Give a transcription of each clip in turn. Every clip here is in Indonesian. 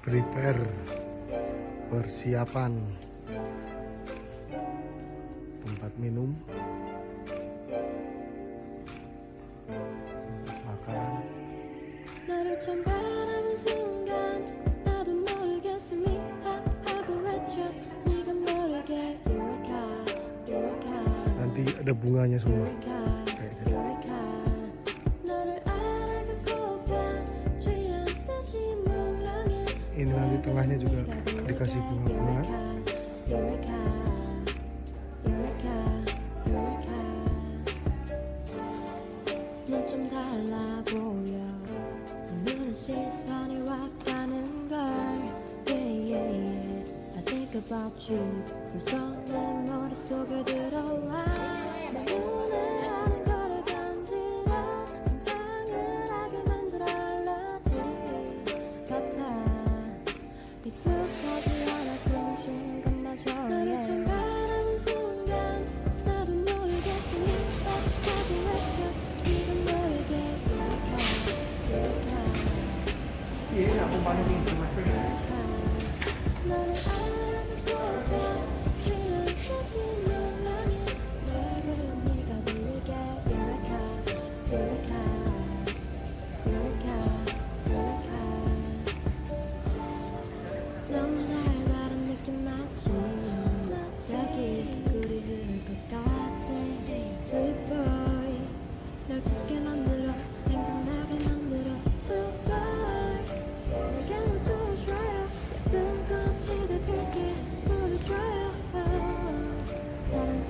prepare persiapan. Tempat minum. Makan. nanti ada bunganya semua. ini nanti tengahnya juga dikasih bunga-bunga about you 벌써 내 머릿속에 들어와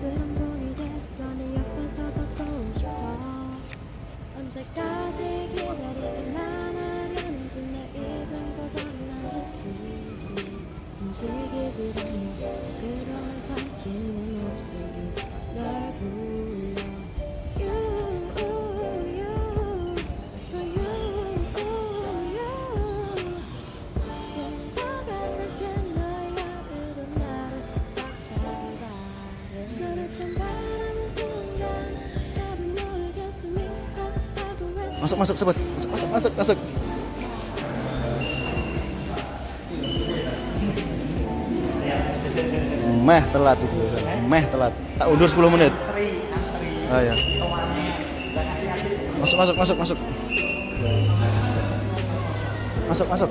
쑥스런 봄이 됐어. 네 옆에서 걷고 싶어. 언제까지 기다리길만 하겠는지 내 입은 고장난 듯이 움직이질 않아 들어만 삼킨 내 목소리 널 불러. Masuk, masuk, sobat. Masuk, masuk, masuk, masuk. Meh telat itu. Meh telat. Tak undur 10 menit. oh, ya. Masuk, masuk, masuk, masuk. Masuk, masuk.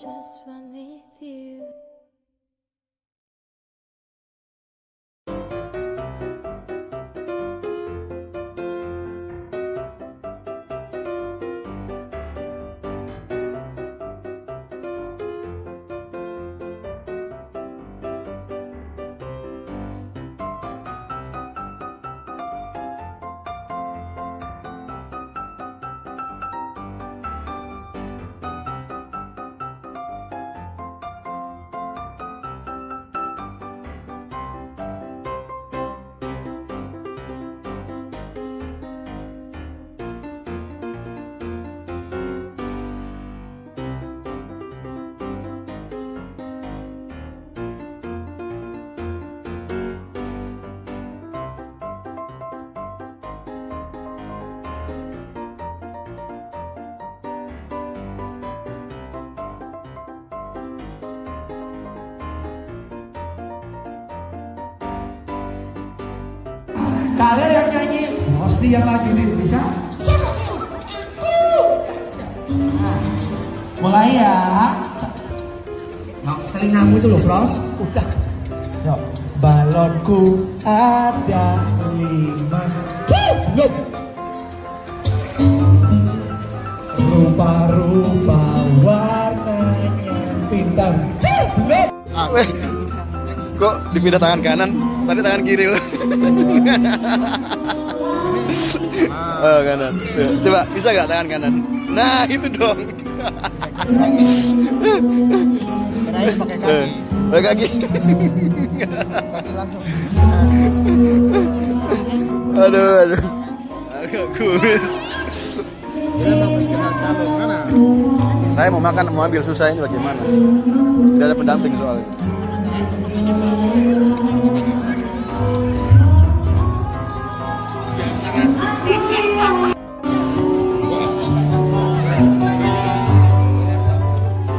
just one Kalian yang nyanyi pasti yang lanjutin bisa? Mulai ya. Nah, telingamu itu loh, Frost. Udah. Yo, balonku ada lima. Yuk. Rupa-rupa warnanya pintar. Ah kok dipindah tangan kanan? Tadi tangan kiri loh. oh kanan. Tuh, coba bisa nggak tangan kanan? Nah itu dong. Pakai Eh, kaki. Pakai kaki. Kaki langsung. Aduh, aduh. Agak kumis. Saya mau makan, mau ambil susah ini bagaimana? Tidak ada pendamping soalnya.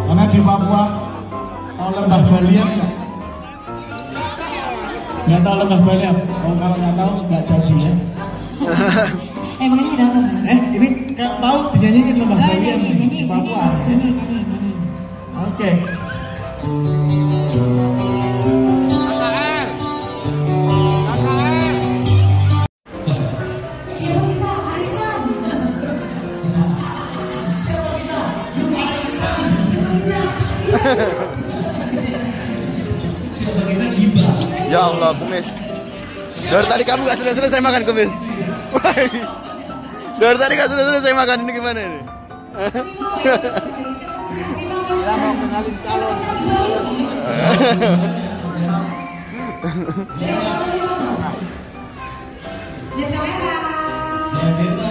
Karena di Papua tahu lembah Balian nggak? Nggak tahu lembah Balian? Oh kalau nggak tahu nggak jadi ya. Emangnya ada apa mas? Eh ini kan tahu dinyanyiin lembah Oh, Balian Papua. Oke. Ya Allah, kumis. Dari tadi kamu gak selesai-selesai makan kumis. Dari tadi gak selesai-selesai makan ini gimana ini?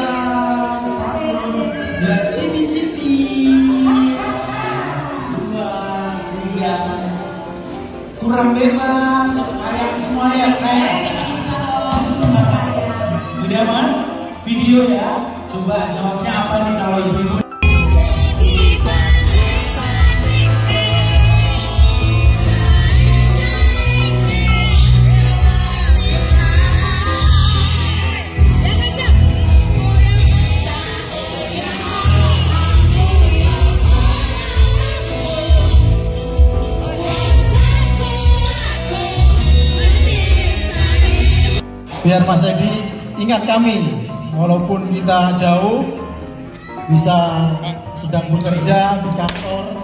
Kurang bebas. Kayak semua ya, kayak. Udah mas, video ya. Coba jawabnya apa nih kalau ibu-ibu Mas Edi ingat kami walaupun kita jauh bisa sedang bekerja di kantor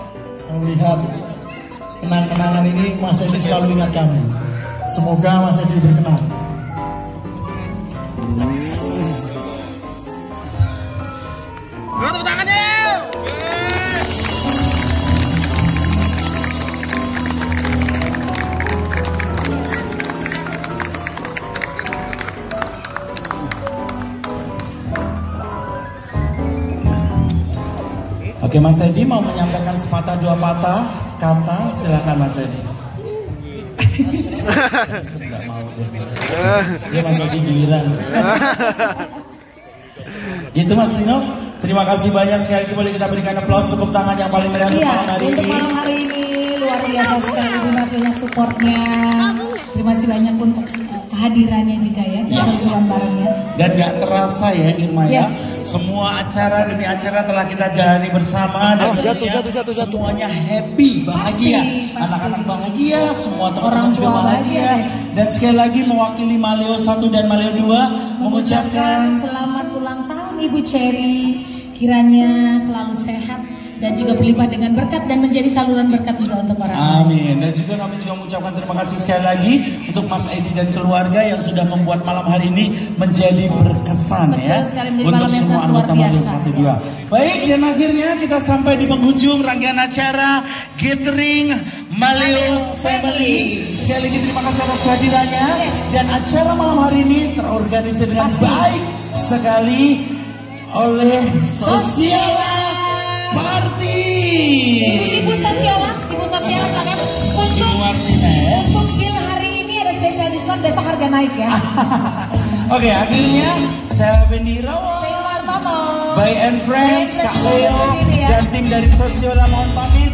melihat kenang-kenangan ini Mas Edi selalu ingat kami. Semoga Mas Edi berkenan Oke Mas Edi mau menyampaikan sepatah dua patah kata silakan Mas Edi. Nggak mau deh. Dia Mas Edi giliran. gitu Mas Tino. Terima kasih banyak sekali lagi boleh kita berikan aplaus tepuk tangan yang paling meriah untuk Iya, malam hari untuk ini. malam hari ini luar biasa sekali. Terima kasih banyak supportnya. Terima kasih banyak untuk kehadirannya juga ya, Iya. keseruan barengnya. Dan nggak terasa ya Irma ya, Iya. semua acara demi acara telah kita jalani bersama dan Awas, jatuh, tentunya jatuh, jatuh, jatuh. semuanya happy, bahagia, anak-anak bahagia, semua teman-teman Orang juga bahagia. bahagia. Dan sekali lagi mewakili Maleo 1 dan Maleo 2 mengucapkan selamat ulang tahun Ibu Cherry. Kiranya selalu sehat dan juga berlimpah dengan berkat dan menjadi saluran berkat juga untuk orang. Amin. Dan juga kami juga mengucapkan terima kasih sekali lagi untuk Mas Edi dan keluarga yang sudah membuat malam hari ini menjadi berkesan Betul ya sekali, menjadi untuk malam semua anggota biasa. 1 2. Baik, dan akhirnya kita sampai di penghujung rangkaian acara Gathering Maleo Family. Sekali lagi terima kasih atas kehadirannya Yes. dan acara malam hari ini terorganisir dengan Pasti. baik sekali oleh Sosiala Party. Ibu Sosiola, Ibu Sosiola silakan untuk untuk deal hari ini ada spesial diskon besok harga naik ya. Oke, akhirnya saya Fendi Rawa, Saya Martono. By and Friends, Kak Leo, dan tim dari Sosiola mohon pamit.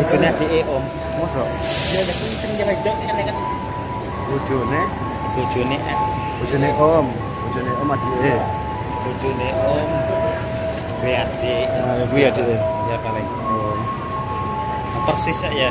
Bujurnya di om. Mosok. Ya lek om, sing nyelek dok kan kan. Bujune, bujune Bujune om, bujune om adike. Bujune om. Kuwi adik. Nah, kuwi adike. Ya paling. Persis ya